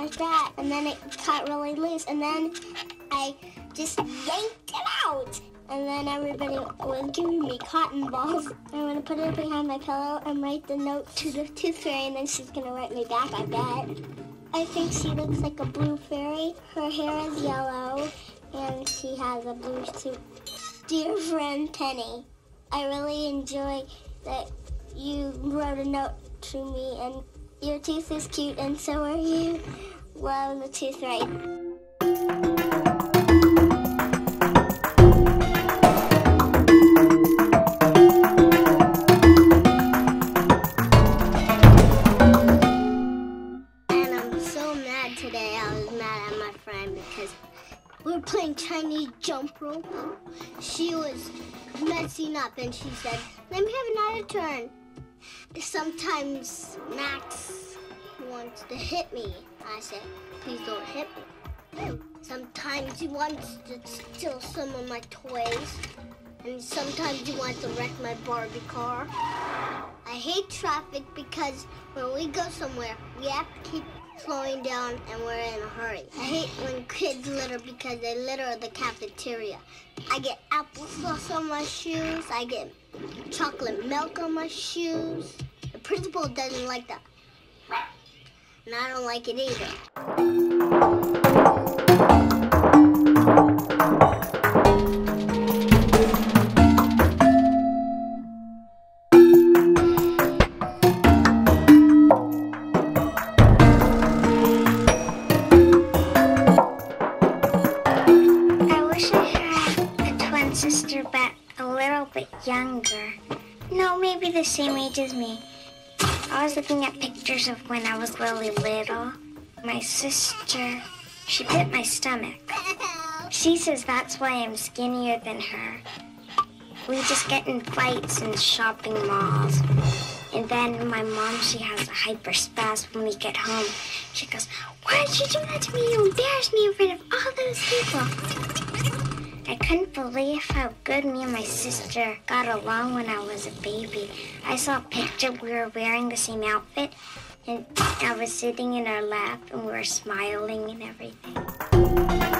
like that, and then it cut really loose, and then I just yanked it out. And then everybody was giving me cotton balls. I'm gonna put it behind my pillow and write the note to the tooth fairy, and then she's gonna write me back, I bet. I think she looks like a blue fairy. Her hair is yellow, and she has a blue suit. Dear friend Penny, I really enjoy that you wrote a note to me, and your tooth is cute, and so are you. Love the tooth right. And I'm so mad today. I was mad at my friend because we were playing Chinese jump rope. She was messing up and she said, Let me have another turn. Sometimes Max wants to hit me. I say, Please don't hit me. Oh. Sometimes he wants to steal some of my toys. And sometimes he wants to wreck my Barbie car. I hate traffic because when we go somewhere, we have to keep slowing down and we're in a hurry. I hate when kids litter because they litter the cafeteria. I get applesauce on my shoes. I get chocolate milk on my shoes. The principal doesn't like that. And I don't like it either. Younger. No, maybe the same age as me. I was looking at pictures of when I was really little. My sister, she bit my stomach. She says that's why I'm skinnier than her. We just get in fights in shopping malls. And then my mom, she has a hyperspasm when we get home. She goes, Why did you do that to me? You embarrassed me in front of all those people. I couldn't believe how good me and my sister got along when I was a baby. I saw a picture, we were wearing the same outfit, and I was sitting in her lap, and we were smiling and everything.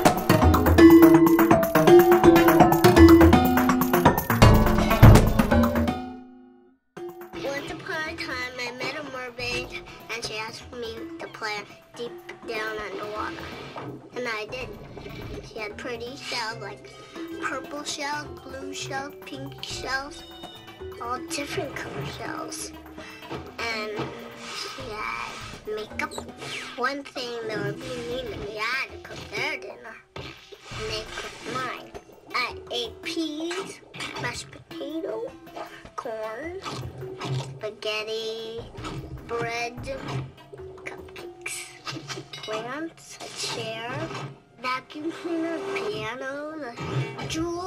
Deep down underwater. And I did. She had pretty shells like purple shells, blue shells, pink shells, all different color shells. And she had makeup. One thing that would be mean to me, I had to cook their dinner. And they cooked mine. I ate peas, mashed potato, corn, spaghetti, bread, plants, a chair, vacuum cleaner, piano, jewels,